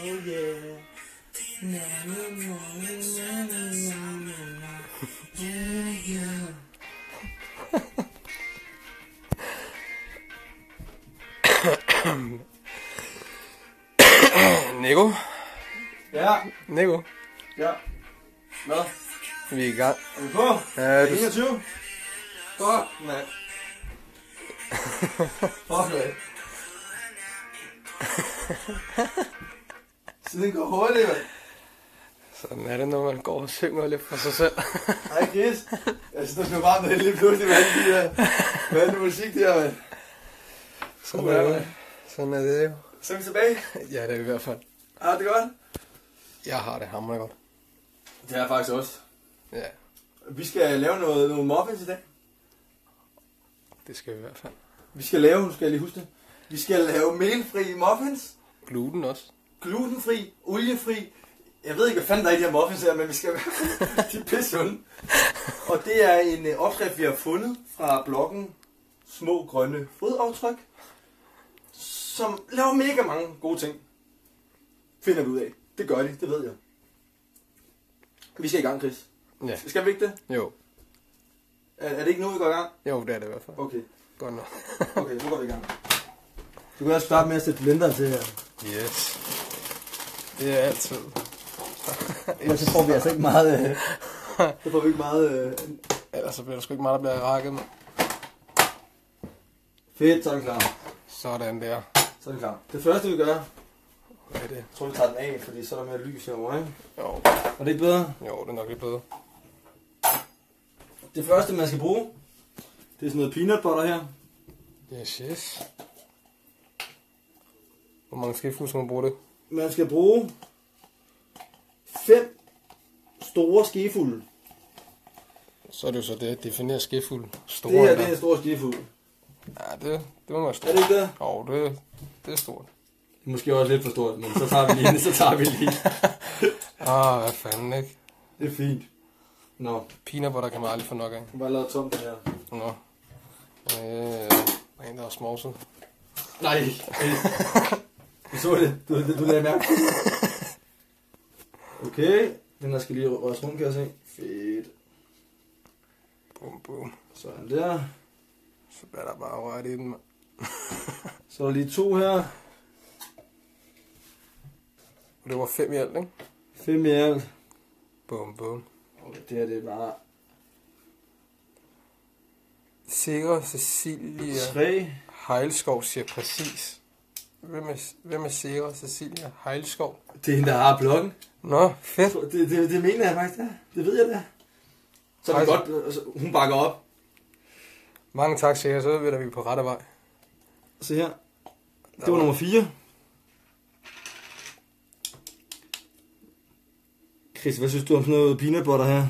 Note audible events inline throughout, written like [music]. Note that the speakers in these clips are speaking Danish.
Oh yeah. Na, na, na, na, na, na, na. Yeah, yeah. Nico? Ja, Nico? ja. Hvad? Vi er i gang. Er vi på? Ja, du... 21? Fuck, mand. [laughs] Fuck, mand. [laughs] Tiden går hurtigt, mand. Sådan er det, når man går og synger lidt for sig selv. [laughs] Hej, Chris. Jeg synes, du blev varmt lidt lige pludselig med alle de der... Med alle musik der, mand. Sådan er det. Sådan er det jo. Så er vi tilbage. [laughs] Ja, det er i hvert fald. Har det godt? Jeg har det hammerende godt. Det er jeg faktisk også. Ja, Vi skal lave noget, nogle muffins i dag. det skal vi i hvert fald. Vi skal lave, nu skal jeg lige huske det. Vi skal lave melfri muffins. Gluten også. glutenfri, oliefri. Jeg ved ikke, hvad fanden der er i de her muffins her, men vi skal [laughs] de er. Og det er en øh, opskrift, vi har fundet fra bloggen Små Grønne Fodaftryk, som laver mega mange gode ting. Finder vi ud af. Det gør de, det ved jeg. Vi skal i gang, Chris. Ja, Skal vi ikke det? jo. Er, er det ikke nu, vi går i gang? Jo, det er det i hvert fald. Okay, Godt nok. okay, nu går vi i gang. Du kan også starte med at sætte blenderen til her. Yes. Det er altid. [laughs] Ellers så får vi altså ikke meget... Øh, [laughs] så får vi ikke meget... Øh, Ellers så bliver der sgu ikke meget, der bliver rakket med. fedt, så er den klar. Sådan der. Så er den klar. Det første vi gør, Hvad er det? jeg tror vi tager den af, fordi så er der mere lys herovre, ikke? Jo, Er det ikke bedre? jo det er nok lidt bedre. Det første man skal bruge, det er sådan noget peanut butter her. Yes, yes. Hvor mange skal man bruge det? Man skal bruge fem store skefulde. Så er det jo så det, definerer skefuld. Store Det her, det er en stor skefuld. Ja, det, det må være Er stort. det ikke det? Jo, det, det er stort. Måske også lidt for stort, men så tager vi lige, så tager vi lige. [laughs] Ah, hvad fanden, ikke? Det er fint. Nå, Peanut butter kan man aldrig få nok af. jeg har bare lavet tomt det her. Nå. Øh, der er en, der har smovset. Nej. [laughs] Du så det. Du, du, du lagde mærke til det. Okay. Den der skal lige røres rundt, kan jeg se. Fedt. Bum, bum. Sådan der. Så bliver der bare rørt i den. [laughs] Så er der lige to her. Og det var fem i alt, ikke? Fem i alt. Bum, bum. Okay, det her det er bare Sikker Cecilia tre. Heilskov siger præcis. Hvem er, hvem er Sikker Cecilia Heilskov? Det er hende, der har bloggen. Nå, fedt. Det, det, det mener jeg faktisk, ja. Det ved jeg da. Så er det Hej. godt, altså, hun bakker op. Mange tak, Sikker. Så ved vi, at vi er på rette vej. Se her. Det var nummer 4. Chris, hvad synes du om sådan noget peanut butter her?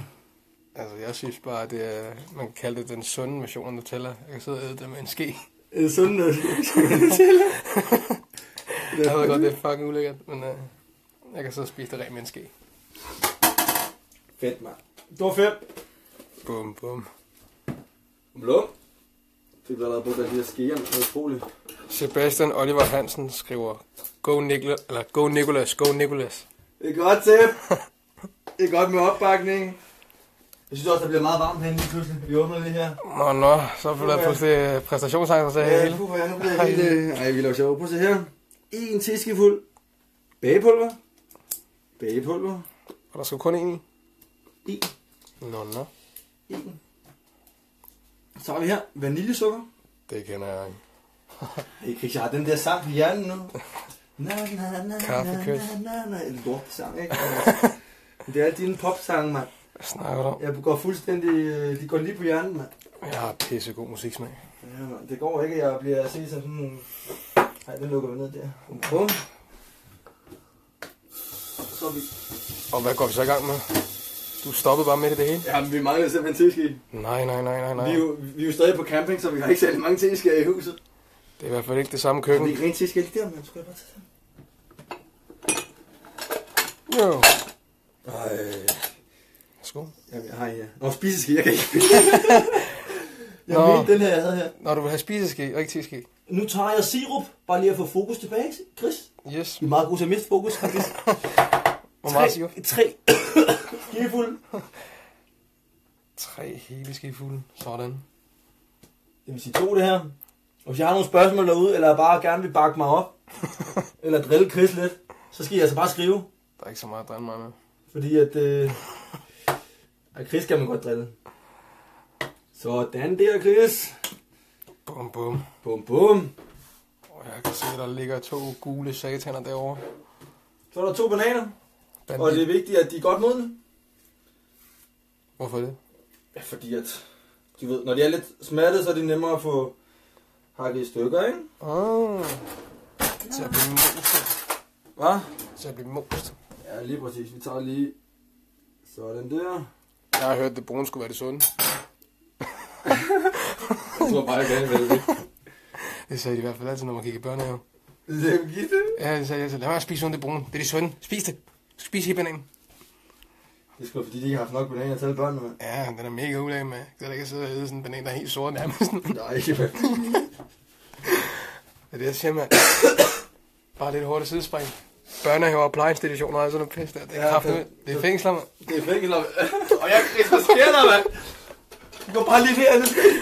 Altså, jeg synes bare, at det er, man kan kalde det den sunde version af Nutella. Jeg kan sidde og æde det med en ske. Er det sådan noget? Jeg ved godt, det er fucking ulækkert, men uh, jeg kan og spise det rent med en ske. Fedt, mand. Det var fem. Bum, bum. Blå. Fik du allerede brugt af de her skeer, det er utroligt. Sebastian Oliver Hansen skriver, Go, Nikla, eller, go Nicolas, go Nicolas. Det er godt, Tep. Det er godt med opbakning. Jeg synes også, der bliver meget varmt herinde lige pludselig. Vi åbner det her. Nå, nå, så bliver der pludselig præstationsangst til Ja, hele. ja, nu bliver [laughs] jeg helt... øh, Ej, vi laver sjov. Prøv at se her. En teskefuld bagepulver. Bagepulver. Og der skal kun en i. En. Nå, nå. En. Så har vi her vaniljesukker. Det kender jeg ikke. [laughs] Jeg har den der sang på hjernen nu. Na, na, na, Kaffekys. na, na, na. En lort sang, ikke? Det er din popsang, mand. Hvad snakker du om? Jeg går fuldstændig... øh, De går lige på hjernen, mand. Jeg har pissegod musiksmag. Ja, mand. Det går ikke, jeg bliver set som sådan nogle... Nej, den lukker vi ned der. Bum. Så er vi... Og hvad går vi så i gang med? Du stoppede bare midt i det hele? Ja, men vi mangler simpelthen teske. Nej, nej, nej, nej, Vi, er nej. jo, vi er jo stadig på camping, så vi har ikke særlig mange teske i huset. Det er i hvert fald ikke det samme Vi køkken. er rent teske lige der, men skal jeg bare tage Jo. den? Ej. Værsgo. Jamen, jeg har ja. Nå, spiseske, jeg kan ikke. [laughs] Jeg Nå. mente den her, jeg havde her. Når du vil have spiseske og ikke teske. Nu tager jeg sirup, bare lige at få fokus tilbage, Chris. Yes. I er meget gode til at miste fokus, faktisk. [laughs] Hvor meget sirup? Tre [coughs] skefulde. Tre hele skefulde. Sådan. Det vil sige to det her. Og hvis jeg har nogle spørgsmål derude, eller bare gerne vil bakke mig op, [laughs] eller drille Chris lidt, så skal I altså bare skrive. Der er ikke så meget at drille mig med. Fordi at... Øh, [laughs] at Chris kan man godt drille. Sådan der, Chris. Bum, bum. Bum, bum. Og jeg kan se, der ligger to gule sataner derovre. Så er der to bananer, Bandit. og det er vigtigt, at de er godt modne. Hvorfor det? Ja, fordi at, du ved, når de er lidt smattede, så er det nemmere at få hakket i stykker, ikke? Ah. Til at blive most. Hva? Til at blive most. Ja, lige præcis. Vi tager lige sådan der. Jeg har hørt, at det brune skulle være det sunde. Jeg tror bare, jeg gerne vil det. Det sagde de i hvert fald altid, når man gik i børnehave. Det er givet det. Ja, det sagde jeg altid. Lad mig spise sundt det brune. Det er det sunde. Spis det. Du skal spise hele bananen. Det er sgu fordi, de ikke har haft nok bananer til børnene, mand. Ja, den er mega ulæg med. Det er da ikke sidde og æde sådan en banan, der er helt sort nærmest. [laughs] det [laughs] Nej, ikke mand. er det, jeg siger, mand. Bare lidt hurtigt sidespring. Børnehaver og plejeinstitutioner og sådan noget pis der. Det er Ja, kraftigt. det- Det er fængsler, mand. Det er fængsler. [laughs] Og jeg Chris, hvad sker der, mand? Du går bare lige her,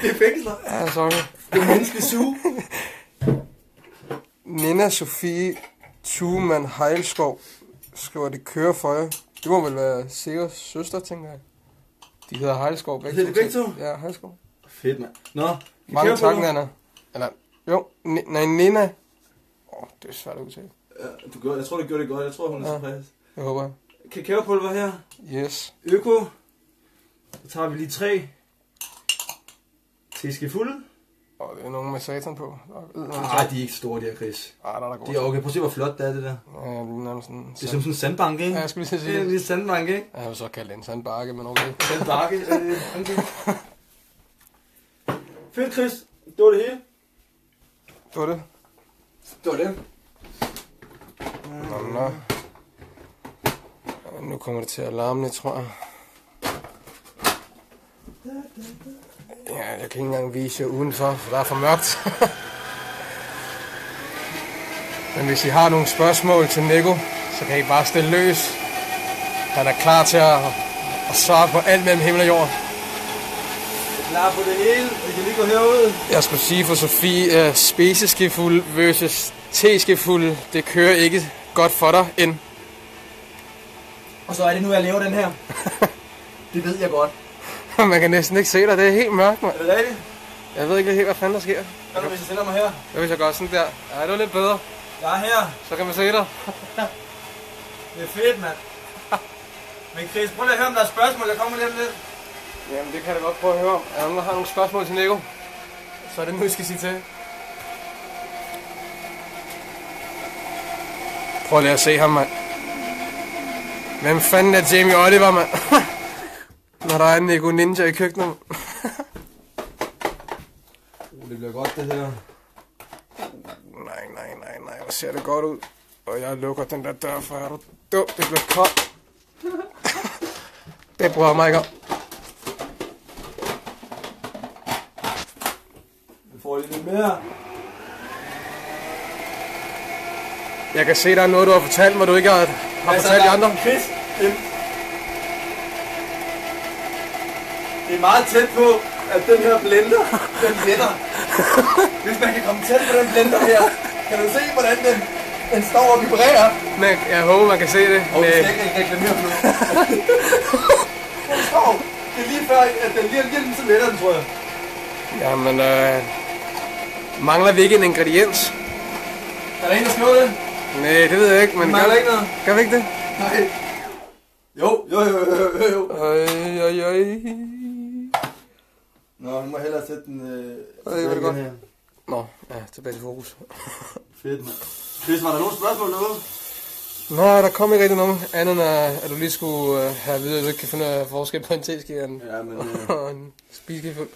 det er fængsler. Ja, sorry. Det er menneskelig suge. [laughs] Nina Sofie Thumann Heilskov skriver, det kører for jer. Det må vel være Sigurds søster, tænker jeg. De hedder Heilskov begge Hedder de begge to? Ja, Heilskov. Fedt, mand. Nå, vi Mange kører på tak, nu. Nana. Eller, jo, Ni- nej, Nina. Åh, oh, det er svært at udtale. Ja, du gjorde, jeg tror, du gjorde det godt. Jeg tror, hun er Ja. tilfreds. Jeg håber jeg. Kakaopulver her. Yes. Øko. Så tager vi lige tre teskefulde. Og det er nogen med satan på. Nej, de er ikke store, de her, Chris. Ah, der er der god. De er okay. Prøv at se, hvor flot det er, det der. Ja, det er nærmest sådan... Det er som sådan en sandbank, ikke? Ja, jeg skulle lige at Det er sige en lille sandbank, ikke? Jeg har jo så kaldt det en sandbakke, men okay. Sandbakke. øh, [laughs] okay. Fedt, Chris. Det var det hele. Det var det. Det var det. Nå, nå. Nu kommer det til at larme tror jeg. Ja, jeg kan ikke engang vise jer udenfor, for der er for mørkt. [laughs] Men hvis I har nogle spørgsmål til Nico, så kan I bare stille løs. Han er klar til at, at svare på alt mellem himmel og jord. Klar på det hele. Vi kan lige gå herud. Jeg skulle sige for Sofie, uh, spiseskefuld versus teskefuld, det kører ikke godt for dig end. Og så er det nu, jeg laver den her. [laughs] det ved jeg godt. [laughs] Man kan næsten ikke se dig, det er helt mørkt, mand. Er det rigtigt? Jeg ved ikke helt, hvad fanden der sker. Hvad nu, hvis jeg stiller mig her? Jeg hvis jeg gør sådan der. Ja, det var lidt bedre. Jeg er her. Så kan man se dig. Det er fedt, mand. Men Chris, prøv lige at høre, om der er spørgsmål. Jeg kommer lige om lidt. Jamen, det kan jeg da godt prøve at høre om. Er der nogen, der har nogle spørgsmål til Nico? Så er det nu, I skal sige til. Prøv lige at se ham, mand. Hvem fanden er Jamie Oliver, mand? [laughs] Når der er en Nico Ninja i køkkenet. [laughs] Uh, det bliver godt, det her. Nej, nej, nej, nej. Hvor ser det godt ud. Og jeg lukker den der dør, for er du dum. Det bliver koldt. [laughs] det jeg mig ikke om. Vi får lige lidt mere. Jeg kan se, der er noget, du har fortalt mig, du ikke har, har Altså, fortalt de andre. Chris, det, er meget tæt på, at den her blender, den letter. [laughs] Hvis man kan komme tæt på den blender her, kan du se, hvordan den, den står og vibrerer. Men jeg håber, man kan se det. Og vi Med, ikke reklamere for noget. den står. Det er lige før, at den lige, lige så letter den, tror jeg. jamen, øh, mangler vi ikke en ingrediens? Er der en, der skriver det? Nej, det ved jeg ikke, men mangler gør, ikke noget. gør vi ikke det? Nej. Jo, jo, jo, jo, jo, jo. Øj, øj, øj. Nå, nu må jeg hellere sætte den... Øh, det gør det godt. her. Nå, ja, tilbage til fokus. [laughs] Fedt, mand. Chris, var der nogle spørgsmål derude? Nå, der kom ikke rigtig nogen andet, end at at du lige skulle øh, have at vide, at du ikke kan finde øh, forskel på en teske og en, Ja, men... Øh, og [laughs] en spiseskefuld.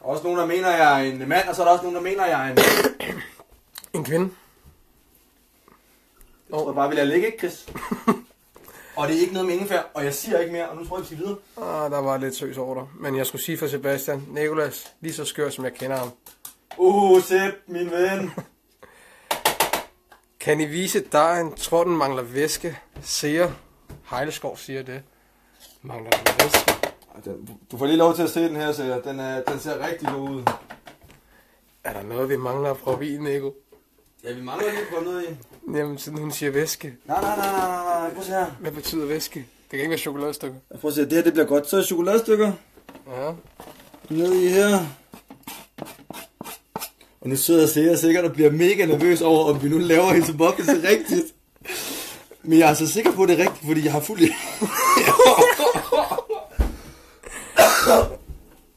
også nogen, der mener, jeg er en mand, og så er der også nogen, der mener, jeg er en... Jeg En kvinde. tror bare, vi lader ligge, ikke, Chris? [laughs] Og det er ikke noget med ingefær, og jeg siger ikke mere, og nu tror jeg, vi skal videre. Ah, der var lidt søs over dig. Men jeg skulle sige for Sebastian, Nikolas, lige så skør som jeg kender ham. Uh, Sepp, min ven. [laughs] Kan I vise dejen? Tror den mangler væske? Seer. Heilskov siger det. Mangler den væske? Du får lige lov til at se den her, så den, er, den ser rigtig god ud. Er der noget, vi mangler prøve i, Nico? Ja, vi mangler lige på noget i. Jamen, siden hun siger væske. Nej, nej, nej, nej, nej. Prøv at se her. Hvad betyder væske? Det kan ikke være chokoladestykker. Prøv at se, det her det bliver godt. Så er chokoladestykker Ja. ned i her. Og nu sidder jeg sikkert, sikkert og bliver mega nervøs over, om vi nu laver hendes muffins rigtigt. Men jeg er så sikker på, at det er rigtigt, fordi jeg har fuldt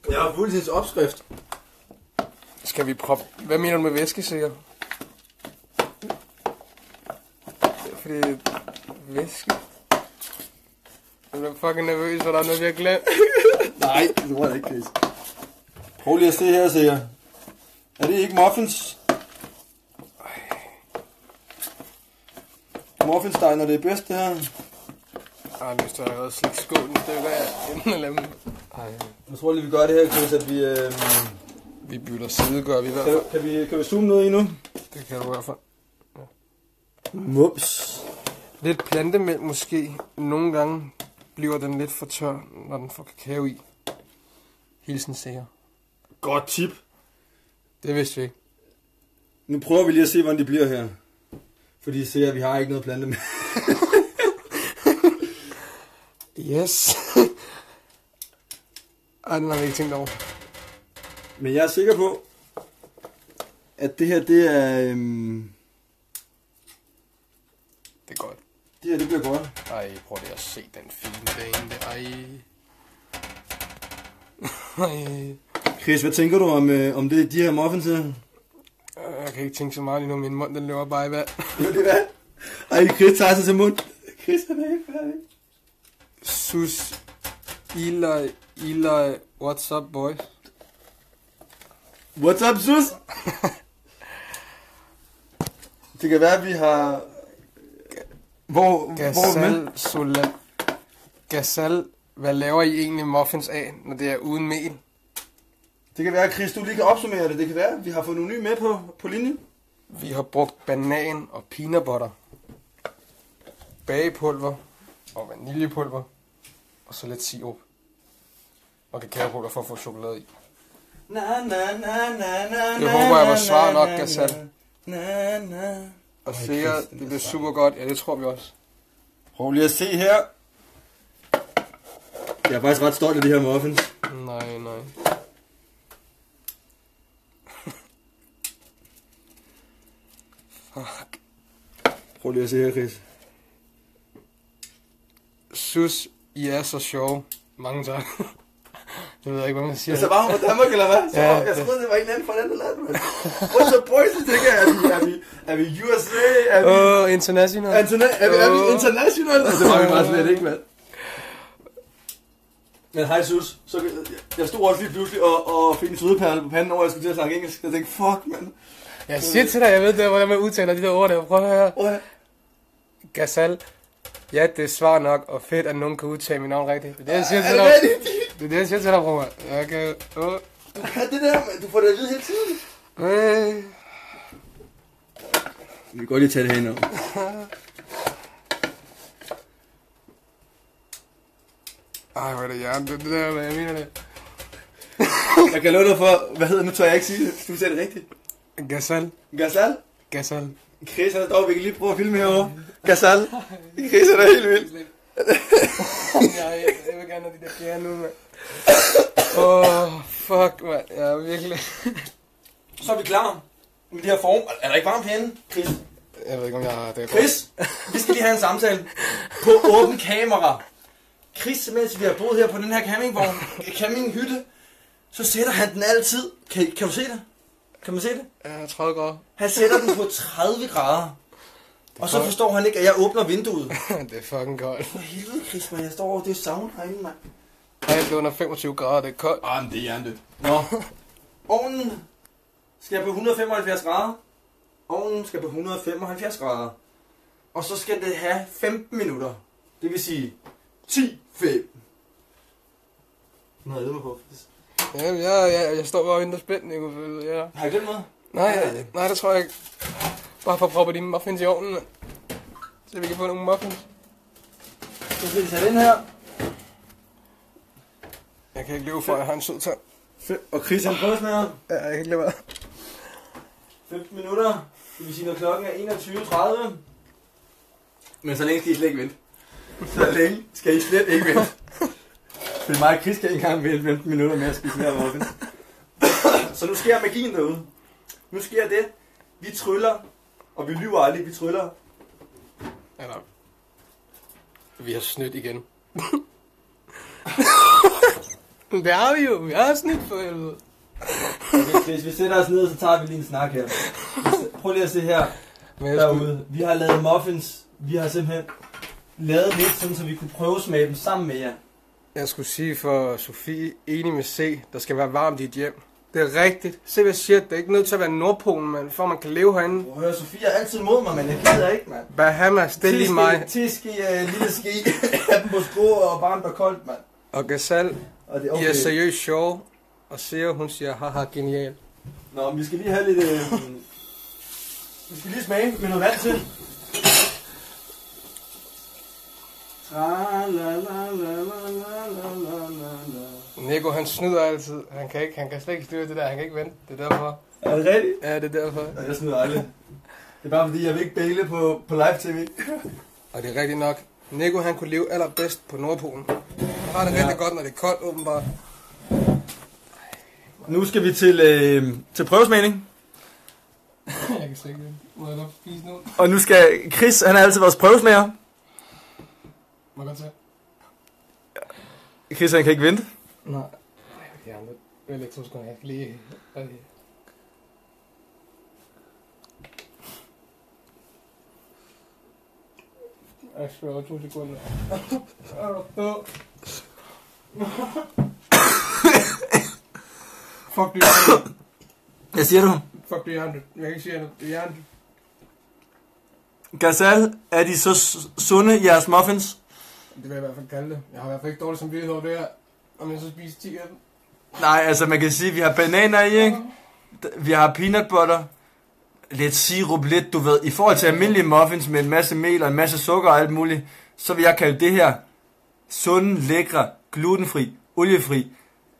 Jeg har fuldt hendes opskrift. Skal vi proppe... Hvad mener du med væske, siger Fordi... Væske? Jeg bliver fucking nervøs, og der er noget, vi har glemt. [laughs] Nej, det tror jeg ikke, Chris. Prøv lige at se her, siger jeg. Er det ikke muffins? Muffinsdej, når det er bedst, det her. Jeg har lyst til [laughs] at have slik skålen stykker af enden af lemmen. Ej, Jeg tror lige, vi gør det her, Chris, at vi... Øh, vi bytter side, gør vi i hvert kan, fald. kan, vi, kan vi zoome noget i nu? Det kan du i hvert fald. Mups. Lidt plantemælk måske. Nogle gange bliver den lidt for tør, når den får kakao i. Hilsen siger. Godt tip. Det vidste vi ikke. Nu prøver vi lige at se, hvordan det bliver her. Fordi I ser, at vi har ikke noget plante med. [laughs] Yes. Ej, den har vi ikke tænkt over. Men jeg er sikker på, at det her, det er... Øhm, Det er godt. det her, det bliver godt. Ej, prøv lige at se den fine dame der. Ej. Ej. Chris, hvad tænker du om, øh, om det, de her muffins her? Jeg kan ikke tænke så meget lige nu. Min mund, den løber bare i vand. Ved det hvad? Ej, Chris tager sig til mund. Chris, han er ikke færdig. Sus. Eli. Eli. What's up, boys? What's up, sus? [laughs] det kan være, at vi har... Hvor, hvor er vi med? Gasal. Sola. Gasal. Hvad laver I egentlig muffins af, når det er uden mel? Det kan være, at Chris, du lige kan opsummere det. Det kan være, at vi har fået nogle nye med på, på linjen. Vi har brugt banan og peanut butter. Bagepulver og vaniljepulver. Og så lidt sirup. Og kakaopulver for at få chokolade i. Na, na, na, na, na, Det håber jeg var svar nok, na, Gazelle. Na, na. Og Ej, det bliver er super godt. Ja, det tror vi også. Prøv lige at se her. Jeg er faktisk ret stolt af de her muffins. Nej, nej. [laughs] Fuck. Prøv lige at se her, Chris. Sus, I er så sjove. Mange tak. [laughs] Det ved jeg ikke, hvad man siger. Så var hun fra Danmark, eller hvad? Så, Ja, jeg troede, det var en anden fra et andet land, mand. What's up, boys? Jeg tænker, er vi, er vi, er vi USA? Er vi, Åh, oh, international. Interna- er, vi, er vi international? Det var vi bare slet ikke, mand. Men hej, Sus. Så, jeg stod også lige pludselig og, og fik en svedeperle på panden over, jeg skulle til at snakke engelsk. Jeg tænkte, fuck, mand. Jeg siger til dig, jeg ved det, hvordan man udtaler de der ord der. Prøv at høre. Prøv at. Gasal. Ja, det er svar nok, og fedt, at nogen kan udtale mit navn rigtigt. Det er det, jeg siger Er til det dig. Det er det, jeg siger til dig, bror. Jeg kan... Åh. Ja, det der, mand. Du får det at vide hele tiden. Øh. Vi kan godt lige tage det hen Ej, hvor er det hjerne. Det, det der, hvad jeg mener det. [laughs] Jeg kan love dig for, hvad hedder nu, tør jeg ikke sige det. Du sagde det rigtigt. Gasal. Gazal. Gasal. Chris, han står, vi kan lige prøve at filme herovre. Gazal. Chris, han er helt vild. [laughs] jeg, jeg vil gerne have de der fjerde nu, mand. Åh, oh, fuck, mand. Er virkelig... Så er vi klar med det her form. Er der ikke varmt herinde, Chris? Jeg ved ikke, om jeg har det. Chris, vi skal lige have en samtale på åben kamera. Chris, mens vi har boet her på den her campingvogn, campinghytte, så sætter han den altid. Kan, kan du se det? Kan man se det? Ja, 30 grader. Han sætter den på 30 grader. Og så forstår han ikke, at jeg åbner vinduet. [laughs] det er fucking koldt. For helvede, Chris, man. Jeg står over det er sauna herinde, mand. Nej, det er under 25 grader, det er koldt. Ah, men det er hjernedødt. Nå. [laughs] Ovnen skal på 175 grader. Ovnen skal på 175 grader. Og så skal det have 15 minutter. Det vil sige 10, 5. Nu har jeg mig på. Ja, ja, ja, jeg står bare og venter spændt, Nico. Ja. Har jeg glemt noget? Nej, ja, nej, det tror jeg ikke. Bare for at proppe dine muffins i ovnen, mand. Så vi kan få nogle muffins. Så skal vi tage den her. Jeg kan ikke leve for, at jeg har en sød tand. Og Christian prøvesmager. Ja, jeg kan ikke leve af. 15 minutter. Det vil sige, når klokken er 21.30. Men så længe skal I slet ikke vente. Så længe skal I slet ikke vente. [laughs] For mig og Chris kan ikke engang vente 15 minutter med at spise mere muffins. Så nu sker magien derude. Nu sker det. Vi tryller, og vi lyver aldrig, vi tryller. Eller... Vi har snydt igen. [laughs] det har vi jo. Vi har snydt for helvede. Okay, Chris, vi sætter os ned, så tager vi lige en snak her. Prøv lige at se her. Derude. Vi har lavet muffins. Vi har simpelthen lavet lidt, sådan, så vi kunne prøve smage dem sammen med jer. Jeg skulle sige for Sofie, enig med C, der skal være varmt i et hjem. Det er rigtigt. Se hvad jeg siger, det er ikke nødt til at være Nordpolen, man, for man kan leve herinde. Prøv at høre, Sofie er altid mod mig, men jeg gider ikke, mand. Bahamas, det er lige mig. Tiski, uh, lille ski, [laughs] på sko og varmt og koldt, mand. Og Gazal, Og det er okay. Okay. er seriøst sjov. Og Seo, hun siger, haha, genial. Nå, men vi skal lige have lidt... Øh, vi skal lige smage med noget vand til. Nico, han snyder altid. Han kan, ikke, han kan slet ikke styre det der. Han kan ikke vente. Det er derfor. Er det rigtigt? Ja, det er derfor. Nej, jeg snyder aldrig. Det er bare fordi, jeg vil ikke bæle på, på live-tv. Og det er rigtigt nok. Nico, han kunne leve allerbedst på Nordpolen. Han har det Ja. rigtig godt, når det er koldt, åbenbart. Nu skal vi til, øh, til prøvesmagning. [laughs] jeg kan ikke vente. Må jeg godt spise nu? Og nu skal Chris, han er altid vores prøvesmager. Må jeg godt tage? Chris, han kan ikke vente. Nej. Nej, jeg ikke. Vent lidt to sekunder. Jeg skal lige... Jeg over to sekunder. Fuck det. Hvad siger du? Fuck det, Jørgen. Jeg kan ikke sige andet. Det er Jørgen. Gazal, er de så sunde, jeres muffins? Det vil jeg i hvert fald kalde det. Jeg har i hvert fald ikke dårligt som over det her. Om jeg så spiser 10 af dem. Nej, altså man kan sige, at vi har bananer i, ikke? Vi har peanut butter, lidt sirup, lidt, du ved, i forhold til almindelige muffins med en masse mel og en masse sukker og alt muligt, så vil jeg kalde det her sunde, lækre, glutenfri, oliefri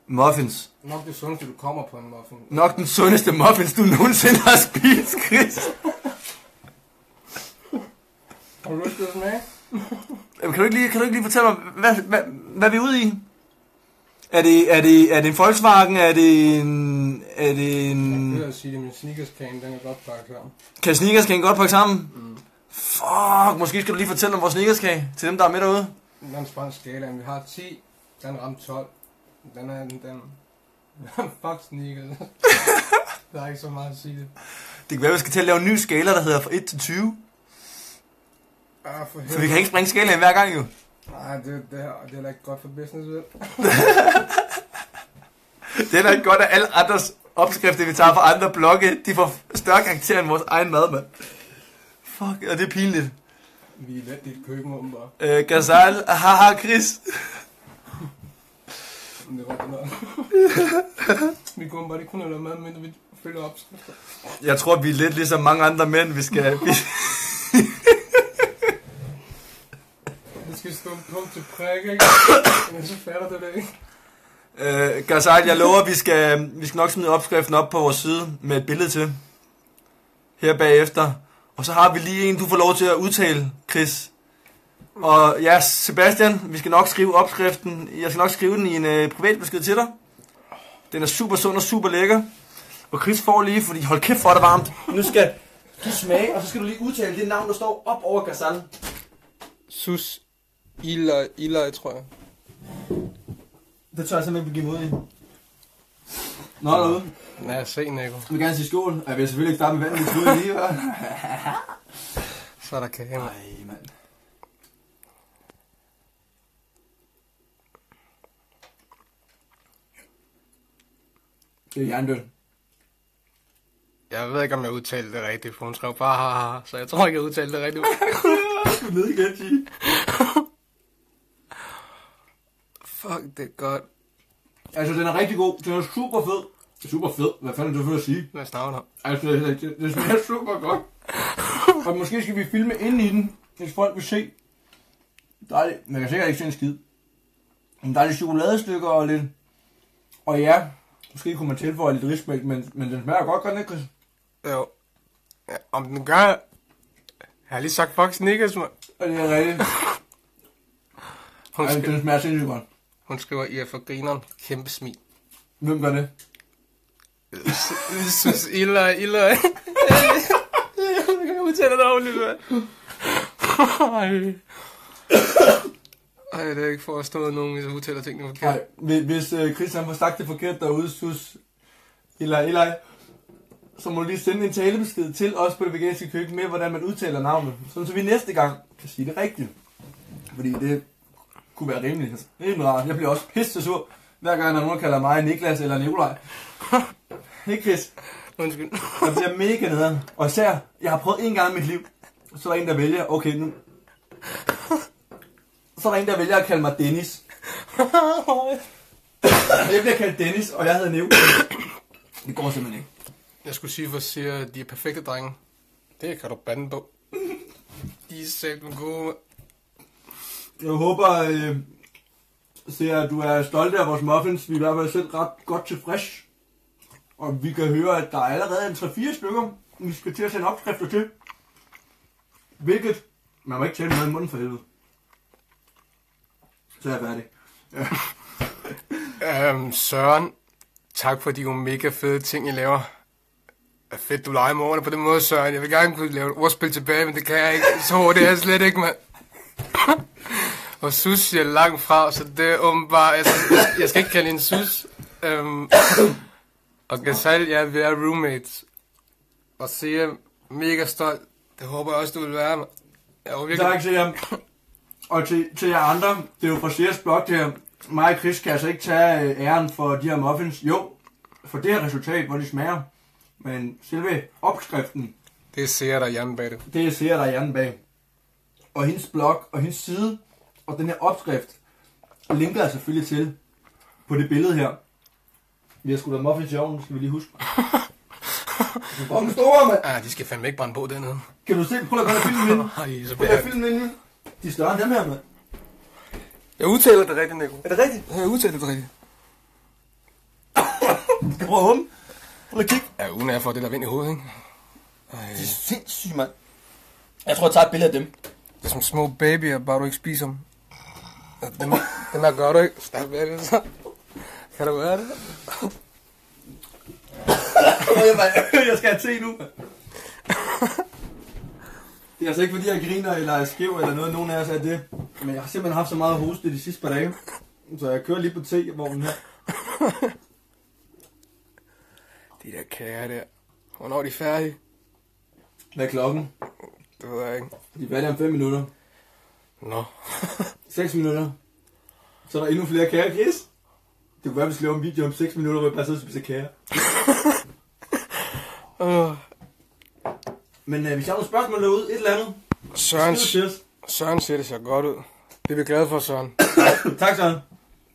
muffins. Nok det sundeste, du kommer på en muffin. Nok den sundeste muffins, du nogensinde har spist, Chris. Har du lyst til at smage? Jamen, kan du ikke lige, kan du ikke lige fortælle mig, hvad, hvad, hvad vi er ude i? Er det, er det, er det en Volkswagen? Er det en... Er det Jeg en... vil sige, at min sneakers-can, den er godt pakket sammen. Kan sneakers kan godt pakke sammen? Mm. Fuck, måske skal du lige fortælle om vores sneakerskage til dem, der er med derude. Den er bare en skala. Vi har 10, den ramte 12. Den er den, den... [laughs] Fuck sneakers. [laughs] der er ikke så meget at sige det. Det kan være, vi skal til at lave en ny skala, der hedder fra 1 til 20. Ah, for For vi kan ikke springe skalaen hver gang jo. Nej, det, det, her, det er heller ikke godt for business, vel? [laughs] Det er da ikke godt, at alle andres opskrifter, vi tager fra andre blogge, de får større karakter end vores egen mad, mand. Fuck, og det er pinligt. Vi er let i et køkken, åbenbart. Øh, Gazal, haha, Chris. Det er rigtigt nok. [laughs] vi kunne bare ikke kun have lavet mad, men vi følger opskrifter. Jeg tror, vi er lidt ligesom mange andre mænd, vi skal... Vi, [laughs] Det skal stå punkt til prik, ikke? Men så fatter du det ikke. øh, Gazal, jeg lover, vi skal, vi skal nok smide opskriften op på vores side med et billede til. Her bagefter. Og så har vi lige en, du får lov til at udtale, Chris. Og ja, Sebastian, vi skal nok skrive opskriften. Jeg skal nok skrive den i en øh, privat besked til dig. Den er super sund og super lækker. Og Chris får lige, fordi hold kæft for det er varmt. Nu skal du smage, og så skal du lige udtale det navn, der står op over Gazal. Sus Ila, Ila, tror jeg. Det tør jeg simpelthen begive mig ud i. Nå, derude. Ja, se, Nico. Jeg vil gerne sige skål. Og jeg vil selvfølgelig ikke starte med vand, hvis du lige, hva'? [laughs] Så er der kage. Nej, mand. Det er jerndød. Jeg ved ikke, om jeg udtalte det rigtigt, for hun skrev bare så jeg tror ikke, jeg udtalte det rigtigt. [laughs] Du ned igen, Fuck, det er godt. Altså, den er rigtig god. Den er super fed. Super fed? Hvad fanden er det for at sige? Os navne ham. Altså, det, det, det smager super godt. Og måske skal vi filme ind i den, hvis folk vil se. Der er, man kan sikkert ikke se en skid. Men der er lidt chokoladestykker og lidt... Og ja, måske kunne man tilføje lidt rismælk, men, men den smager godt, gør den ikke, Chris? Jo. Ja, om den gør... Jeg har lige sagt fuck Snickers, mand. Og det er rigtigt. Ej, den smager sindssygt godt. Hun skriver, I er for grineren. Kæmpe smil. Hvem gør det? [laughs] Jeg synes, illa, illa. [laughs] Jeg kan udtale det ordentligt, mand. Ej. Ej, det er ikke for at stå nogen, hvis jeg udtaler tingene forkert. Nej, hvis- hvis uh, Chris han får sagt det forkert derude, sus, eller, eller, så må du lige sende en talebesked til os på det veganske køkken med, hvordan man udtaler navnet. Sådan så vi næste gang kan sige det rigtigt. Fordi det kunne være rimelig rart. Jeg bliver også pisse sur, hver gang der er nogen, der kalder mig Niklas eller Nikolaj. [laughs] Ikke Chris? Undskyld. Jeg bliver mega nederen. Og især, jeg har prøvet en gang i mit liv, så er der en, der vælger, okay nu. Så er der en, der vælger at kalde mig Dennis. [laughs] Jeg bliver kaldt Dennis, og jeg hedder Nico. Det går simpelthen ikke. Jeg skulle sige for at sige, at de er perfekte drenge. Det kan du bande på. [laughs] De er selv gode. Jeg håber, øh, ser, at du er stolt af vores muffins. Vi er i hvert fald selv ret godt tilfreds. Og vi kan høre, at der er allerede en 3-4 stykker, vi skal til at sende opskrifter til. Hvilket, man må ikke tælle noget i munden for helvede. Så er jeg færdig. [laughs] Øhm, Søren, tak for de mega fede ting, I laver. Er fedt, du leger med ordene på den måde, Søren. Jeg vil gerne kunne lave et ordspil tilbage, men det kan jeg ikke. Så hurtigt er jeg slet ikke, mand og sus er langt fra, så det er åbenbart... Jeg skal, jeg skal ikke kalde en sus. Øhm, og Gazal, ja, vi er roommates. Og siger mega stolt. Det håber jeg også, du vil være, mand. Jeg var virkelig... Tak jer. Og til, til jer andre, det er jo fra Sears blog det her. Mig og Chris kan altså ikke tage øh, æren for de her muffins. Jo, for det her resultat, hvor de smager. Men selve opskriften, Det ser der Jan bag det. det ser der hjernen bag. Og hendes blog og hendes side og den her opskrift linker jeg selvfølgelig til på det billede her. Vi har sgu da muffins i ovnen, skal vi lige huske. [laughs] Det er fucking store, mand. Ah, de skal fandme ikke brænde på dernede. Kan du se? Prøv at gøre filmen ind. [laughs] Ej, så Prøv bliver at filmen ind. De er større end dem her, mand. Jeg udtaler det rigtigt, Nico. Er det rigtigt? Jeg udtaler det rigtigt. [coughs] Skal prøve at hum? Prøv at kigge. Ja, uden at få det der vind i hovedet, ikke? Ej, De er sindssyge, mand. Jeg tror, jeg tager et billede af dem. det er som små babyer, bare du ikke spiser dem. Dem, dem her gør du ikke. Stærk med det, så. Kan du gøre det? jeg skal have te nu. Det er altså ikke fordi, jeg griner eller er skæv eller noget, nogen af os er det. Men jeg har simpelthen haft så meget hoste de sidste par dage. Så jeg kører lige på te-vognen her. De der kager der. Hvornår er de færdige? Hvad er klokken? Det ved jeg ikke. De er færdige om 5 minutter. Nå. [laughs] 6 minutter. Så er der endnu flere kager, Chris. Det kunne være, at vi skal lave en video om 6 minutter, hvor vi bare sidder og spiser kager. Uh, [laughs] Men øh, hvis jeg har nogle spørgsmål derude, et eller andet, Søren. Søren ser det så godt ud. Det er vi glade for, Søren. [coughs] Tak, Søren.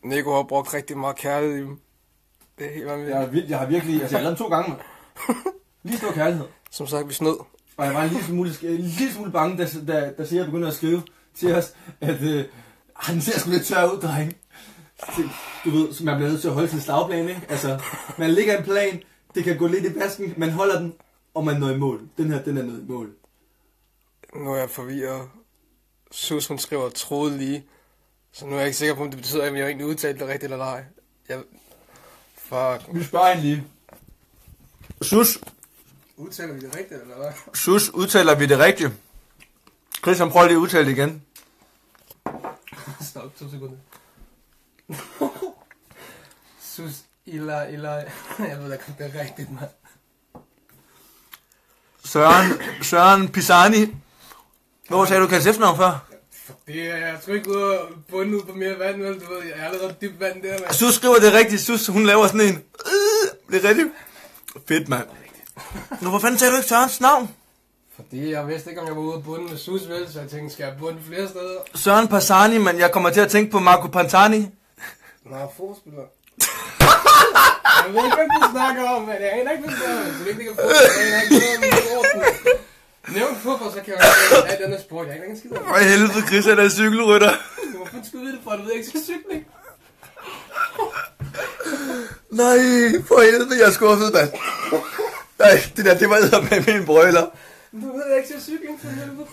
Nico har brugt rigtig meget kærlighed i dem. Det er helt vanvittigt. Jeg har, vir- jeg har virkelig, altså jeg har lavet dem to gange, mand. [laughs] Lige stor kærlighed. Som sagt, vi snød. Og jeg var en lille smule, en lille smule bange, da, da, da Sia begyndte at skrive til os, at øh, han ser sgu lidt tør ud, dreng. Du ved, så man bliver nødt til at holde sin slagplan, ikke? Altså, man lægger en plan, det kan gå lidt i vasken, man holder den, og man når i mål. Den her, den er nået i mål. Nu er jeg forvirret. Sus, hun skriver troede lige. Så nu er jeg ikke sikker på, om det betyder, at jeg egentlig udtalte det rigtigt eller ej. Jeg... Fuck. Vi spørger hende lige. Sus, Udtaler vi det rigtigt eller hvad? sus, udtaler vi det rigtigt? Christian, prøv lige at udtale det igen. Stop, to sekunder. [laughs] Sus, illa, illa. Jeg ved ikke, om det er rigtigt, mand. Søren, Søren Pisani. Hvor sagde du kaldes efternavn før? Det er, jeg tror ikke ud og bunde ud på mere vand, vel? Du ved, jeg er allerede dybt vand der, mand. Sus skriver det rigtigt. Sus, hun laver sådan en. Øh, det er rigtigt. Fedt, mand. Nå, hvor fanden sagde du ikke Sørens navn? Fordi jeg vidste ikke, om jeg var ude og bunde med sus, vel? Så jeg tænkte, skal jeg bunde flere steder? Søren Pasani, men jeg kommer til at tænke på Marco Pantani. Nå, forspiller. Jeg ved ikke, hvad du snakker om, men jeg aner ikke, hvad du snakker om. Så det er ikke, det kan. Jeg aner ikke om sporten. Nævn fodbold, så kan jeg også alt andet sport. Jeg aner ikke en skid om. For helvede, Chris han er cykelrytter. Du må fandme skud vide det for, at du ved ikke, så cykling. Nej, for helvede, jeg er skuffet, mand. Nej, det der, det var med min brøler. Du ved ikke, så cykling for helvede.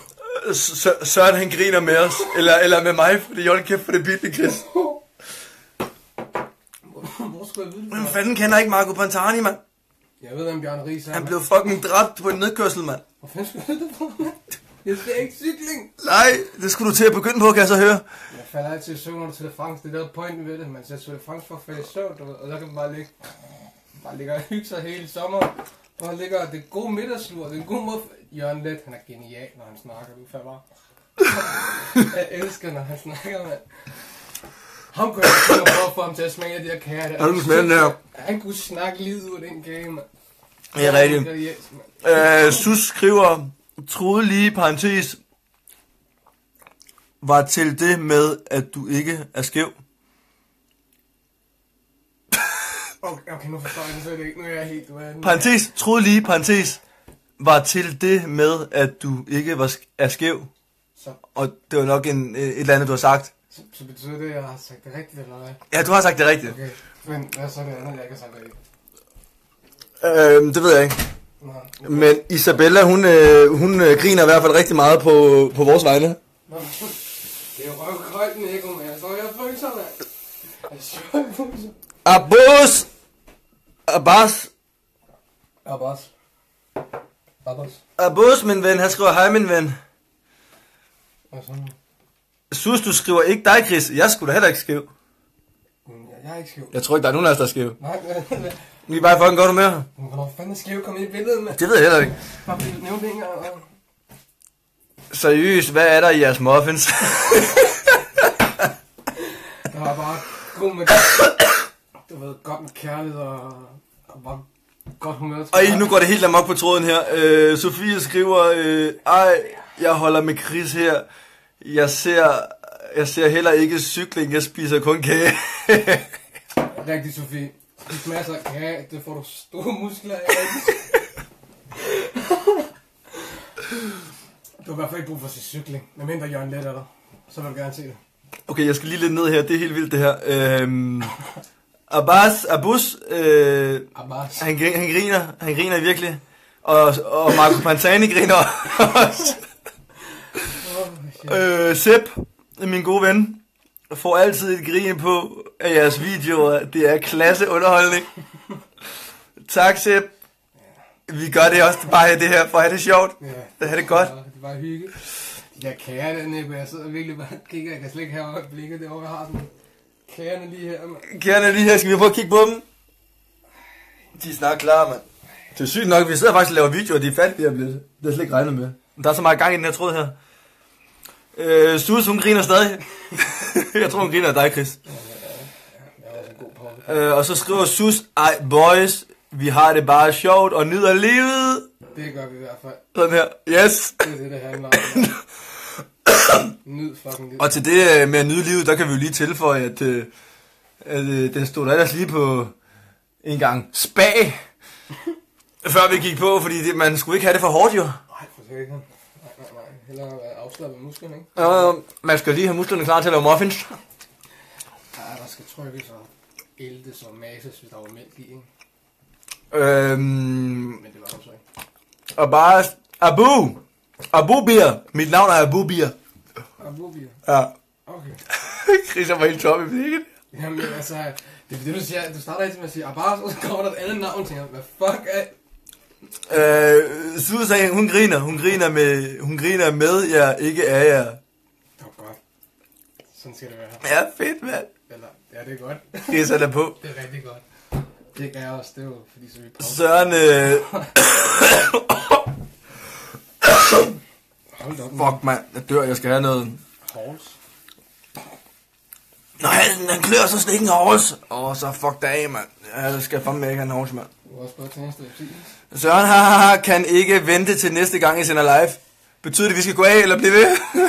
S- Søren han griner med os, eller, eller med mig, fordi hold kæft for det billige, Chris. Hvor skulle jeg vide det Hvem fanden kender ikke Marco Pantani, mand? Jeg ved, om Bjørn Ries er. Han blev fucking dræbt på en nedkørsel, mand. Hvor fanden skulle jeg det? Jeg ser ikke cykling. Nej, det skulle du til at begynde på, kan jeg så høre. Jeg falder altid i søvn under til det France. Det er der pointen ved det. Man ser til det France for at falde i søvn, og så kan man bare ligge, bare ligge og hygge sig hele sommeren. Og han ligger, det er god middagslur, det er en god måde. for- Jørgen Let, han er genial, når han snakker, du falder. Jeg elsker, når han snakker, mand. Ham kunne jeg mig at få ham til at smage af de her kager der. Har du smaget den her? Han kunne snakke livet ud af den kage, mand. Er rigtigt. Øh, Sus skriver, troede lige parentes, var til det med, at du ikke er skæv. Okay, okay, nu forstår jeg det så ikke. Nu er jeg helt ude Parentes, troede lige, parentes, var til det med, at du ikke var, er skæv. Så, Og det var nok en, øh, et eller andet, du har sagt. så, så betyder det, at jeg har sagt det rigtigt, eller hvad? Ja, du har sagt det rigtigt. Okay, men hvad så det andet, jeg ikke har sagt rigtigt? Øh, det ved jeg ikke. Nå, Men Isabella, hun, øh, hun øh, griner i hvert fald rigtig meget på, på vores vegne. Nå, det er jo røvkoldt, Nico, men jeg står her og fryser, mand. Jeg står fryser. Abbas! Abbas! Abbas. Abbas. Min ven, han skriver, hej min ven. Hvad så? Sus, du skriver ikke dig, Chris. Jeg skulle da heller ikke skæv. Men jeg, er ikke skæv. Jeg tror ikke, der er nogen af os, der er skæv. Nej, [laughs] Vi er bare fucking godt med. men hvornår fanden er skæv kommet i billedet, mand? Det ved jeg heller ikke. Bare fordi du nævnte det engang. og- Seriøst, hvad er der i jeres muffins? [laughs] Der var bare god med... [coughs] Du ved, godt med kærlighed og, bare godt humør. Og nu går det helt amok på tråden her. Øh, Sofie skriver, øh, ej, jeg holder med Chris her. Jeg ser, jeg ser heller ikke cykling, jeg spiser kun kage. [laughs] Rigtig, Sofie. Masser af kage, det får du store muskler af. Du har i hvert fald ikke brug for at se cykling. Med mindre Jørgen Let er der. Så vil du gerne se det. Okay, jeg skal lige lidt ned her, det er helt vildt det her. Øhm, Abbas, Abbas, øh, Abbas. han, han griner, han griner virkelig. Og, og Marco Pantani griner også. Øh, Sepp, min gode ven, får altid et grin på af jeres videoer. Det er klasse underholdning. tak, Sepp. Vi gør det også bare det her, for at have det sjovt. Ja. Det have det godt. Det er bare hygge. Ja, kager den. Jeg sidder virkelig bare og kigger. Jeg kan slet ikke have blikket derovre. Jeg har sådan kagerne lige her. mand. Kærne lige her, skal vi prøve at kigge på dem? De er snart klar, mand. Det er sygt nok, vi sidder faktisk og laver videoer, de er færdige, vi har blevet. Det har jeg slet ikke regnet med. Der er så meget gang i den her tråd her. Øh, Sus, hun griner stadig. [laughs] jeg tror, hun griner af dig, Chris. Øh, og så skriver Sus, ej boys, vi har det bare sjovt og nyder livet. Det gør vi i hvert fald. Sådan her. Yes. Det er det, det handler om. [laughs] Nyd fucking livet. Og til det øh, med at nyde livet, der kan vi jo lige tilføje, at, øh, at øh, den stod der ellers lige på en gang spag, før vi gik på, fordi det, man skulle ikke have det for hårdt jo. Nej, for sikkert. Nej, nej, nej. Hellere være afslappet musklerne, ikke? Og man skal lige have musklerne klar til at lave muffins. Ja, der skal trykkes og ældes og mases, hvis der var mælk i, ikke? Øhm, Men det var der så ikke. og bare Abu. Abu Bier. Mit navn er Abu Bier. Abubier. Ja. Okay. [laughs] Chris er helt tom i blikket. Jamen, altså, det er fordi, du siger, du starter altid med at sige Abbas, og så kommer der et andet navn, og tænker, hvad fuck er... Øh, Sue sagde, hun griner. Hun griner med, hun griner med jer, ikke af jer. Det var godt. Sådan skal det være. Ja, fedt, mand. Eller, ja, det er godt. Chris er der på. [laughs] Det er rigtig godt. Det er også, det jo, fordi så vi pause. Søren, øh, [coughs] [coughs] [coughs] Hold da op. fuck mand, jeg dør, jeg skal have noget. Halls. Nå, han, han klør så stikken hårs. Åh, oh, så fuck dig af, mand. Jeg skal fandme ikke have en hårs, mand. Søren haha, kan ikke vente til næste gang, I sender live. Betyder det, at vi skal gå af eller blive ved? [laughs]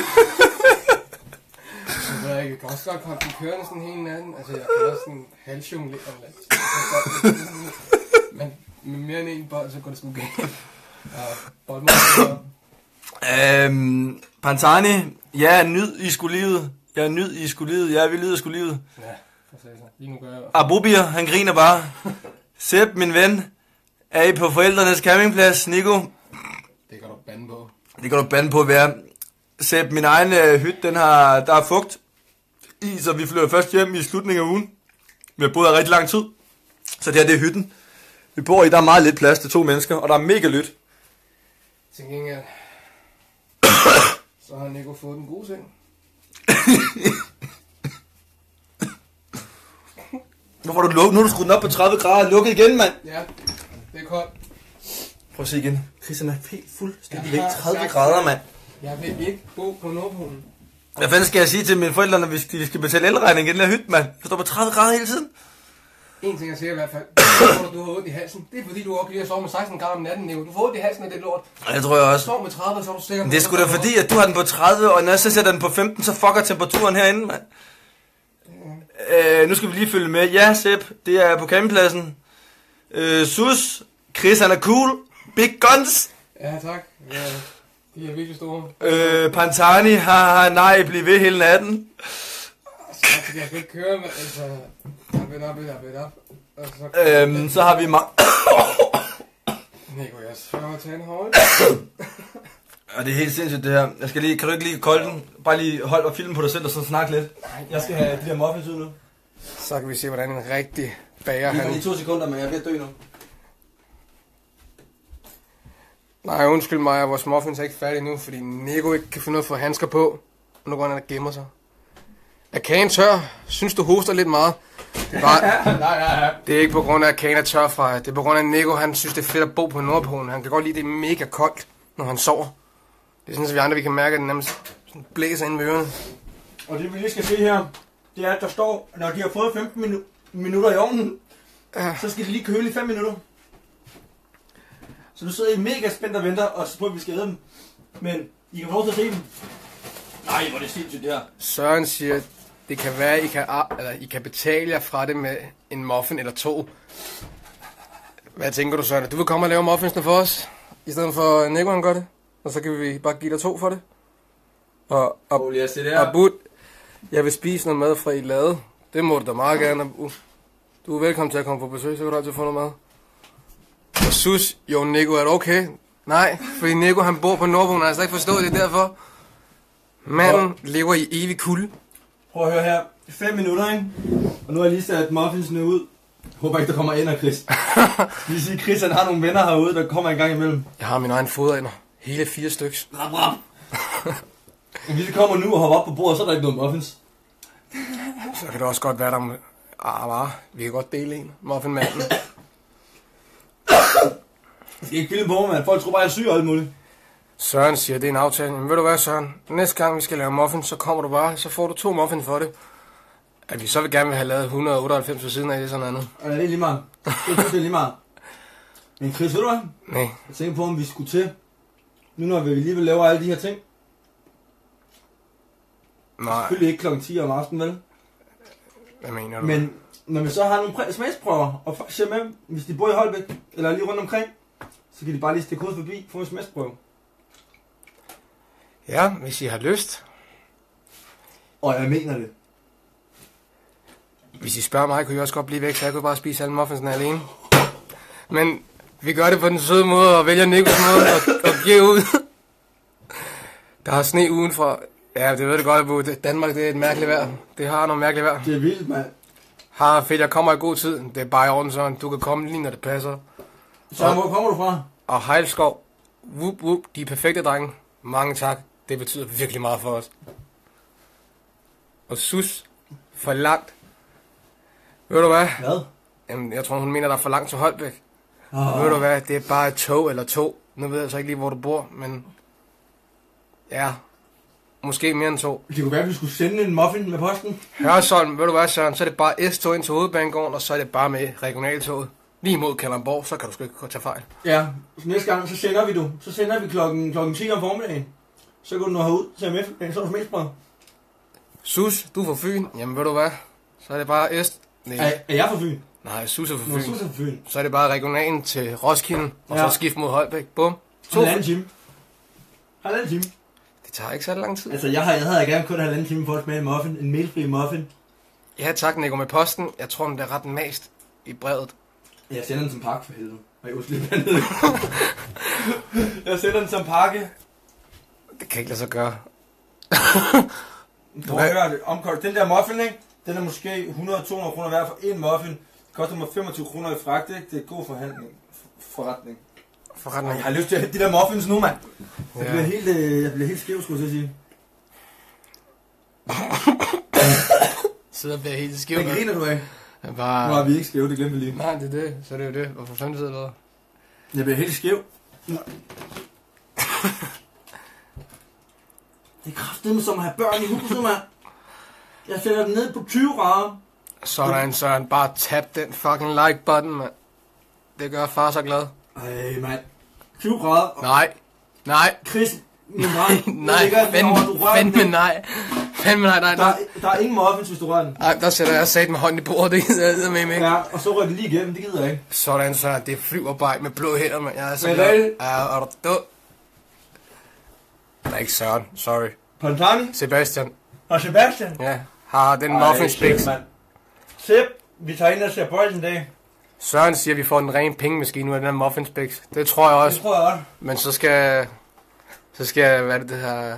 Jeg kan også godt komme den kørende sådan hele natten. Altså, jeg kan også sådan halvjonglere lidt. [laughs] Men med mere end en bold, så går det sgu galt. Ja, boldmål. Øhm, Pantani, ja, nyd i skulle livet. Ja, nyd i skulle livet. Ja, vi lyder skulle livet. Ja, for satan. Lige nu gør jeg Abubir, han griner bare. Sepp, min ven, er I på forældrenes campingplads, Nico? Det kan du bande på. Det kan du bande på at være. Sepp, min egen øh, hytte, den har, der er fugt i, så vi flytter først hjem i slutningen af ugen. Vi har boet her rigtig lang tid, så det her det er hytten. Vi bor i, der er meget lidt plads til to mennesker, og der er mega lyt. Til gengæld, så har Nico fået den gode seng. Hvorfor har du lukket? Nu har du skruet den op på 30 grader. Lukket igen, mand. Ja, det er koldt. Prøv at se igen. Christian er helt fuldstændig væk. Jeg har 30 sagt- grader, mand. Jeg vil ikke bo på Nordpolen. Hvad fanden skal jeg sige til mine forældre, når vi skal, vi skal betale elregning i den her hytte, mand? Jeg står på 30 grader hele tiden. En ting jeg siger i hvert fald, når du har ondt i halsen, det er fordi, du også lige har sovet med 16 grader om natten, Nico. Du får ondt i halsen af det lort. Ja, Det tror jeg Du også. sover med 30, så er du sikker Men det er sgu da fordi, at du har den på 30, og når jeg så sætter den på 15, så fucker temperaturen herinde, mand. Øh, nu skal vi lige følge med. Ja, Sepp, det er på campingpladsen. Øh, Sus, Chris han er cool. Big Guns. Ja, tak. Ja, de er virkelig store. Øh, Pantani, haha, nej, bliv ved hele natten. Så jeg kan ikke køre, men altså... Op, it, op, it, op. Og så... Øhm, så har vi ma- Nico, jeg at tage en hård. Og det er helt sindssygt det her. Jeg skal lige, kan du ikke lige kolde den? Bare lige hold og film på dig selv og så snakke lidt. Jeg skal have de der muffins ud nu. Så kan vi se, hvordan en rigtig bager Det er han... lige to sekunder, men jeg er ved at dø nu. Nej, undskyld mig, vores muffins er ikke færdig nu, fordi Nico ikke kan finde ud af at få handsker på. Og nu går han og gemmer sig. Er kagen tør? Synes du hoster lidt meget? Det er, bare, nej, nej, nej. det er ikke på grund af, at kagen er tør fra. Det er på grund af, at Nico han synes, det er fedt at bo på Nordpolen. Han kan godt lide, det er mega koldt, når han sover. Det er sådan, at vi andre vi kan mærke, at det nærmest sådan blæser ind i ørerne. Og det vi lige skal se her, det er, at der står, når de har fået 15 minu- minutter i ovnen, Ja. så skal de lige køle i 5 minutter. Så nu sidder I mega spændt og venter, og så på, at vi skal æde dem. Men I kan få lov til at se dem. Nej, hvor er det sindssygt det her. Søren siger, det kan være, at I kan, eller, I kan betale jer fra det med en muffin eller to. Hvad tænker du, Søren? Du vil komme og lave muffinsene for os, i stedet for Nico han gør det? Og så kan vi bare give dig to for det. Og, og, at se det og Bud, jeg vil spise noget mad fra I lade. Det må du da meget gerne, Abu. Du er velkommen til at komme på besøg, så kan du altid få noget mad. Og Sus, jo Nico, er du okay? Nej, fordi Nico han bor på Nordpolen, og jeg har slet ikke forstået det er derfor. Manden lever i evig kulde. Prøv at høre her. 5 minutter, ikke? Og nu har jeg lige sat muffinsene ud. Håber ikke, der kommer ind af Chris. [laughs] Vi siger, Chris han har nogle venner herude, der kommer en gang imellem. Jeg har min egen foderender. Hele fire styks. [laughs] Rap, rap. Hvis vi kommer nu og hopper op på bordet, så er der ikke noget muffins. Så kan det også godt være, der... Ah, var. Vi kan godt dele en. Muffin manden. Jeg [coughs] skal ikke filme på mig, mand. Folk tror bare, jeg er syg og alt muligt. Søren siger, det er en aftale. Men ved du hvad, Søren? Næste gang vi skal lave muffins, så kommer du bare. Så får du to muffins for det. At vi så vil gerne vil have lavet 198 ved siden af, det sådan andet. Og det er lige meget. Det er lige meget. Men Chris, ved du hvad? Nej. Jeg tænker på, om vi skulle til. Nu når vi alligevel laver alle de her ting. Nej, Selvfølgelig ikke klokken 10 om aftenen, vel? hvad mener du? Men når vi så har nogle smagsprøver, og folk siger med, hvis de bor i Holbæk, eller lige rundt omkring, så kan de bare lige stikke hovedet forbi, få en smagsprøve. Ja, hvis I har lyst. Og jeg mener det. Hvis I spørger mig, kunne I også godt blive væk, så jeg kunne bare spise alle muffinsene alene. Men vi gør det på den søde måde, og vælger Nikos måde og, og giver ud. Der er sne udenfor. Ja, det ved du godt. Det- Danmark det er et mærkeligt vejr. Det har noget mærkeligt vejr. Det er vildt, mand. Har fedt, jeg kommer i god tid. Det er bare i orden, sådan. Du kan komme lige, når det passer. Så hvor kommer du fra? Og Hejlskov, whoop, whoop, de er perfekte drenge. Mange tak. Det betyder virkelig meget for os. Og Sus, for langt. Ved du hvad? Hvad? Jamen, jeg tror, hun mener, der er for langt til Holbæk. Oh. Ved du hvad? Det er bare et tog eller to. Nu ved jeg så ikke lige, hvor du bor, men... Ja, måske mere end to. Det kunne være, at vi skulle sende en muffin med posten. Hørsholm, ved du hvad, Søren? Så er det bare S-tog ind til hovedbanegården, og så er det bare med regionaltoget. Lige mod Kalundborg, så kan du sgu ikke tage fejl. Ja, så næste gang, så sender vi du. Så sender vi klokken, klokken 10 om formiddagen. Så går du nå herud til MF, så er du smagsprøve. Sus, du er fra Fyn. Jamen ved du hvad? Så er det bare Est. Nej, Er, er jeg fra Fyn? nej Sus er fra Fyn. du er fra Fyn. Så er det bare regionalen til Roskilde, og Ja. så skift mod Holbæk. Bum. To. Halvanden time. Halvanden time. Det tager ikke så lang tid. Altså, jeg, har, jeg havde gerne kun halvanden time for at smage en muffin. En melfri muffin. Ja tak, Nico, med posten. Jeg tror, den er ret mast i brevet. Jeg sender den som pakke for helvede. Nej, undskyld? [laughs] Jeg sender den som pakke. Det kan ikke lade sig gøre. [laughs] Prøv at høre det. Omkost. Den der muffin, ikke? Den er måske 100-200 kroner værd for en muffin. Det koster mig 25 kroner i fragt, ikke? Det er god forhandling. Forretning. Forretning. Jeg har lyst til at have de der muffins nu, mand. Jeg Ja. bliver helt, øh, jeg bliver helt skæv, skulle jeg til at sige. [laughs] Sidder og bliver helt skæv. Hvad griner du af? Jeg Nu bare... er vi ikke skæve, det glemte vi lige. Nej, det er det. Så er det jo det. Hvorfor fanden sidder du der? Jeg bliver helt skæv. [laughs] Det er kraftedeme som at have børn i huset, mand. Jeg sætter den ned på 20 grader. Sådan, Søren. Bare tap den fucking like-button, mand. Det gør far så glad. Ej, mand. 20 grader. Nej. Nej. Chris, min [laughs] dreng. Nej. Fandme, rører fandme nej. Nej, nej, Der, nej. er- der er ingen muffins, hvis du rører den. Ej, der sætter jeg sat med hånden i bordet. Det gider jeg med mig. Ja, og så rører det lige igennem, det gider jeg ikke. Sådan, Søren. Det er flyverbejde med blå hænder, mand. Jeg er så Men glad. Ja, er du død? Nej, ikke Søren. Sorry. Pontani Sebastian. og Sebastian. Ja. Har den muffin spiks. Sepp, vi tager ind og ser boys en dag. Søren siger, at vi får en ren pengemaskine ud af den her muffin spiks. Det tror jeg også. Det tror jeg også. Men så skal... Så skal, hvad er det, det her...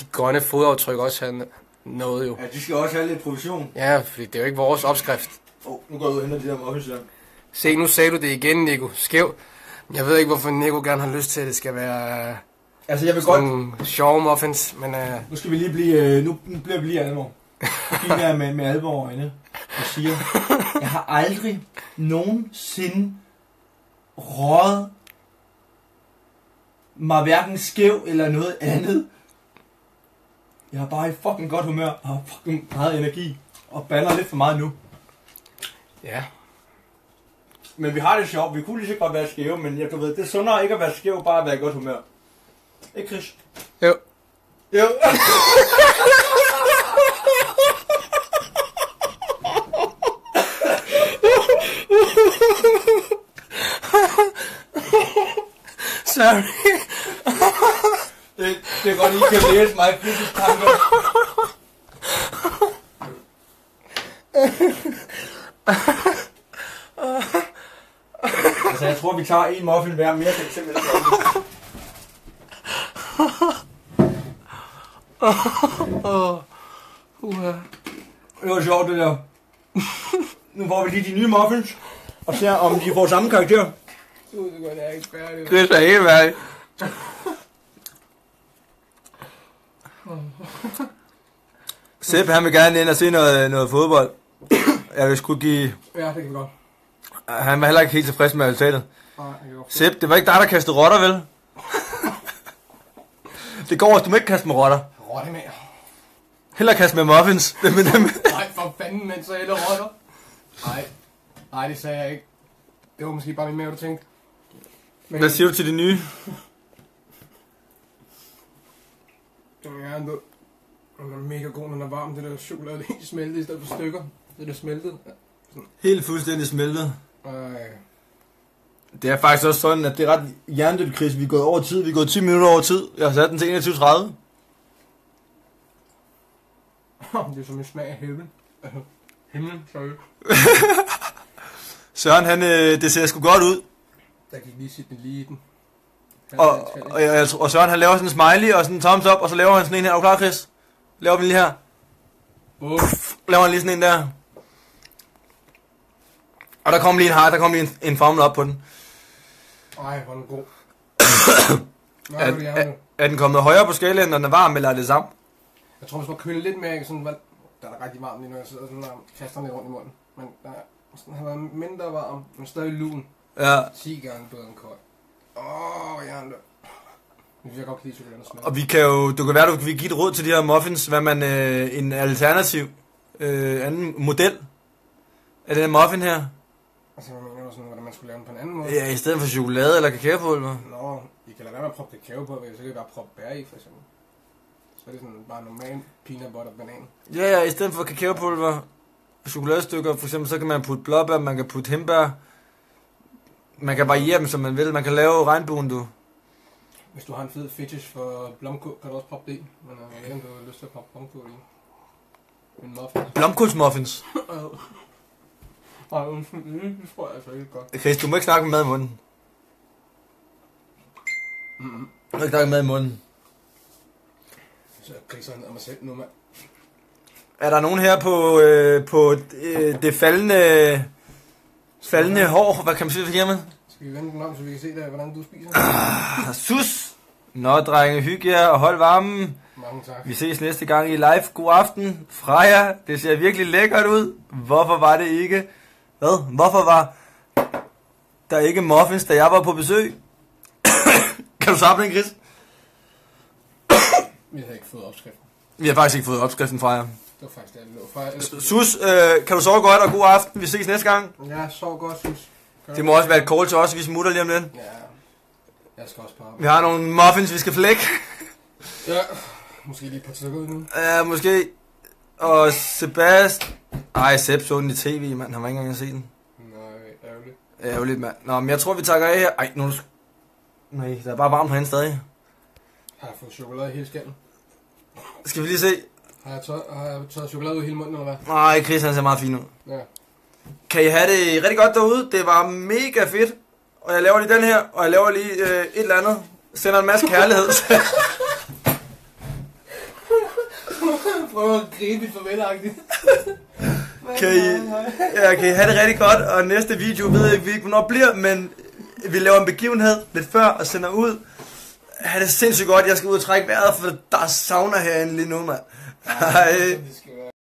De grønne fodaftryk også have noget jo. Ja, de skal også have lidt provision. Ja, fordi det er jo ikke vores opskrift. Åh, oh, nu går jeg ud og henter de der muffins der. Se, nu sagde du det igen, Nico. Skæv. Jeg ved ikke, hvorfor Nico gerne har lyst til, at det skal være Altså, jeg vil godt... sådan nogle sjove muffins, men uh, Nu skal vi lige blive... Øh, nu, bliver vi lige alvor. Nu med, med, med alvor øjne og siger, jeg har aldrig nogensinde røget mig hverken skæv eller noget andet. Jeg har bare i fucking godt humør og har fucking meget energi og bander lidt for meget nu. ja. Men vi har det sjovt. Vi kunne lige så godt være skæve, men jeg, du ved, det er sundere ikke at være skæv, bare at være i godt humør. Ikke, Chris? Jo. Jo. Sorry. Det, det er godt, I kan læse mig kritisk tanker. altså, jeg tror, vi tager en muffin hver mere, simpelthen [laughs] Uh, Det var sjovt, det der. Nu får vi lige de nye muffins, og ser, om de får samme karakter. du er er ikke færdig. Chris er helt værdig. [laughs] Sepp, han vil gerne ind og se noget, noget fodbold. Jeg vil sgu give... Ja, det kan vi godt. Han var heller ikke helt tilfreds med resultatet. Nej, det. Sepp, det var ikke dig, der kastede rotter, vel? Det går også, du må ikke kaste med rotter. Rotte med. Heller kaste med muffins. [laughs] Det med dem. Nej, for fanden, mens jeg æder rotter. Nej. Nej, det sagde jeg ikke. Det var måske bare min mave, du tænkte. Men, Hvad siger du til de nye? Den er ændå. Den er mega god, når den er varm. Det der chokolade det er helt smeltet i stedet for stykker. Det er smeltet. Helt fuldstændig smeltet. Øh, Det er faktisk også sådan, at det er ret hjernedødt, Chris. Vi er gået over tid. Vi er gået 10 minutter over tid. Jeg har sat den til 21.30. det er som en smag af himlen. Himlen, sorry. [laughs] Søren, han, øh, det ser sgu godt ud. Der gik lige sit lige i den. Og, og, jeg, tror- og Søren, han laver sådan en smiley og sådan en thumbs up, og så laver han sådan en her. Er du klar, Chris? Laver vi lige her. Uff. Laver han lige sådan en der. Og der kommer lige en heart, der kommer lige en, en formel op på den. Ej, hvor er den god. [coughs] Nå, Er, er, er, er den kommet højere på skalaen, når den er varm, eller er det samme? Jeg tror, hvis man køler lidt mere, sådan, der er der rigtig varmt lige nu, jeg sidder sådan og kaster den lidt rundt i munden. Men der er, sådan, har været mindre varm, men stadig lun. Ja. 10 gange bedre end kold. Åh, oh, jeg er Jeg godt lide chokolade og smag. Og vi kan jo, du kan være, du kan give et råd til de her muffins, hvad man, øh, en alternativ øh, anden model af den her muffin her. Altså, hvad mener du sådan, hvordan man skulle lave den på en anden måde? Ja, i stedet for chokolade eller kakaopulver. Nå, I kan lade være med at proppe kakao på, så kan I bare proppe bær i, for eksempel. Så er det sådan bare normal peanut butter banan. Ja, ja, i stedet for kakaopulver, chokoladestykker, for eksempel, så kan man putte blåbær, man kan putte hembær. Man kan variere dem, som man vil. Man kan lave regnbuen, du. Hvis du har en fed fetish for blomkål, kan du også proppe det i. Men øh, jeg ved ikke, om du har lyst til at proppe blomkål i. En muffin. Blomkålsmuffins. [laughs] Ej, undskyld, det tror jeg altså ikke godt. Chris, du må ikke snakke med mad i munden. Mm-hmm. Du må ikke snakke med mad i munden. Så griser ned af mig selv nu, mand. Er der nogen her på, øh, på øh, det faldende, faldende hår? Hvad kan man sige for hjemme? Skal vi vende den om, så vi kan se der, hvordan du spiser? Ah, Sus! Nå, drenge, hygge jer og hold varmen. Mange tak. Vi ses næste gang i live. God aften. Freja, det ser virkelig lækkert ud. Hvorfor var det ikke... Hvad? Hvorfor var der ikke muffins, da jeg var på besøg? [coughs] kan du samle en, Chris? [coughs] Vi havde ikke fået opskriften. Vi har faktisk ikke fået opskriften fra jer. Det var faktisk det, jeg lå fra. Ellers- Sus, øh, kan du sove godt og god aften. Vi ses næste gang. Ja, sov godt. Gør Det må også være et call til os, vi smutter lige om lidt. Ja, jeg skal også på arbejde. Vi har nogle muffins, vi skal flække. Ja, måske lige et par stykker ud nu. Ja, måske. Og Sebastian... Ej, Seb så den i tv, mand. Han var ikke engang set den. Nej, ærgerligt. Ærgerligt, mand. Nå, men jeg tror, vi takker af her. Ej, nu Nej, der er bare varmt herinde stadig. Har jeg fået chokolade i hele skallen? Skal vi lige se? Har jeg, taget, har jeg taget chokolade ud hele munden, eller hvad? Nej, Chris han ser meget fin ud. Ja. Kan I have det rigtig godt derude? Det var mega fedt. Og jeg laver lige den her, og jeg laver lige øh, et eller andet. Sender en masse kærlighed. [laughs] [laughs] Prøv at gribe lidt farvelagtigt. [laughs] kan, I, ja, kan I have det rigtig godt, og næste video ved jeg ikke, hvornår bliver, men vi laver en begivenhed lidt før og sender ud. Ha' det sindssygt godt, jeg skal ud og trække vejret, for der er sauna herinde lige nu, mand. Hej.